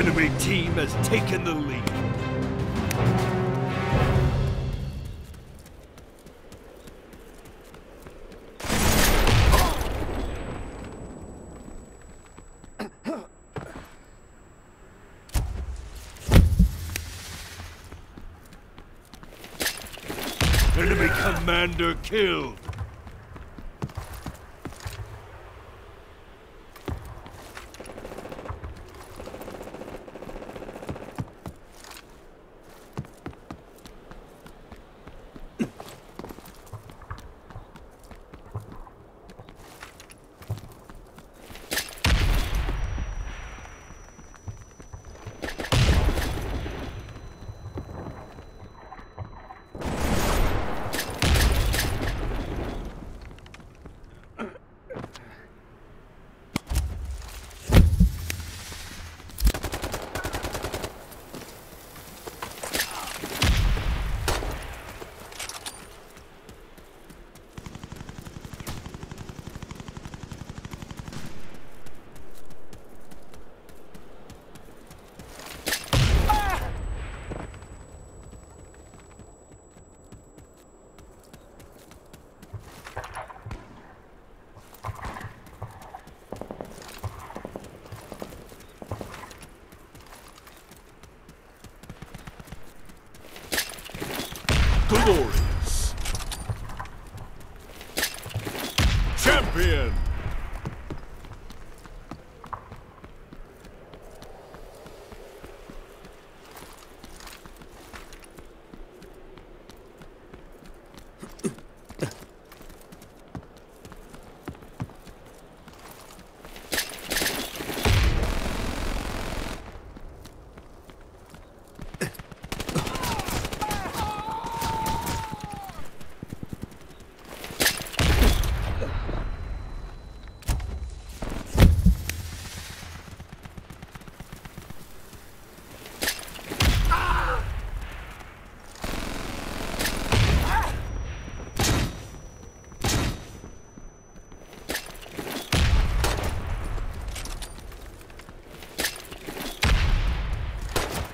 Enemy team has taken the lead. Enemy commander killed. Glorious. Champion.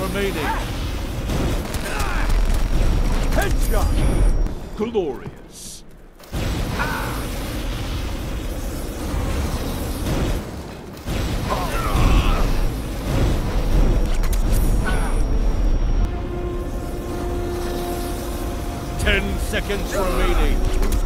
remaining. Headshot. Glorious. Ten seconds remaining.